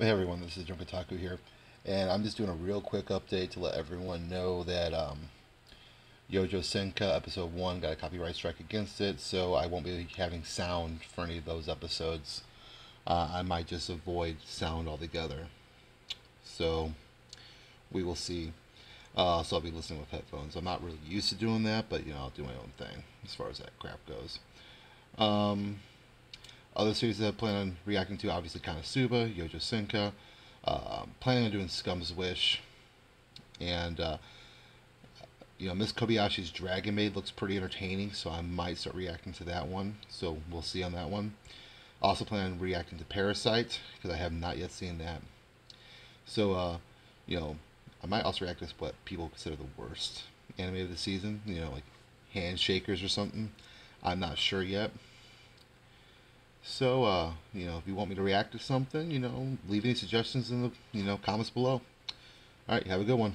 Hey everyone, this is Junkataku here, and I'm just doing a real quick update to let everyone know that um, Youjo Senka episode 1 got a copyright strike against it, so I won't be having sound for any of those episodes. Uh, I might just avoid sound altogether. So, we will see. Uh, so I'll be listening with headphones. I'm not really used to doing that, but you know, I'll do my own thing as far as that crap goes. Um, other series that I plan on reacting to, obviously Konosuba, Youjo Senka. Uh, planning on doing Scum's Wish. And, uh, you know, Miss Kobayashi's Dragon Maid looks pretty entertaining, so I might start reacting to that one. So we'll see on that one. Also plan on reacting to Parasyte, because I have not yet seen that. So, uh, you know, I might also react to what people consider the worst anime of the season. You know, like Handshakers or something. I'm not sure yet. So, uh, you know, if you want me to react to something, you know, leave any suggestions in the, you know, comments below. All right, have a good one.